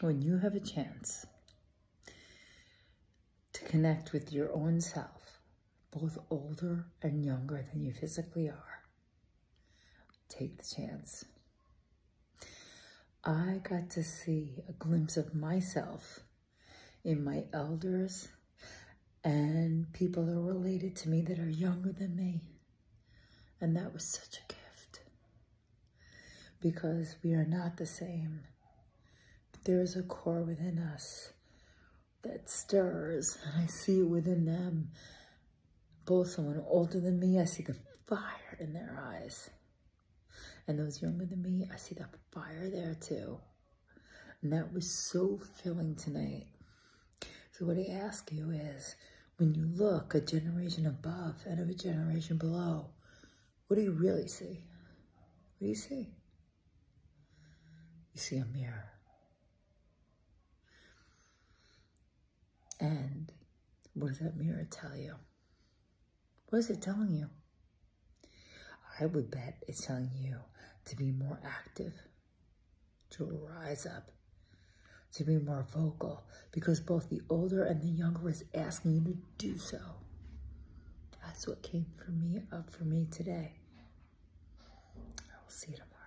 when you have a chance to connect with your own self, both older and younger than you physically are, take the chance. I got to see a glimpse of myself in my elders and people that are related to me that are younger than me. And that was such a gift because we are not the same. There is a core within us that stirs, and I see it within them. Both someone older than me, I see the fire in their eyes. And those younger than me, I see the fire there too. And that was so filling tonight. So what I ask you is, when you look a generation above and of a generation below, what do you really see? What do you see? You see a mirror. And what does that mirror tell you? What is it telling you? I would bet it's telling you to be more active, to rise up, to be more vocal, because both the older and the younger is asking you to do so. That's what came for me up for me today. I will see you tomorrow.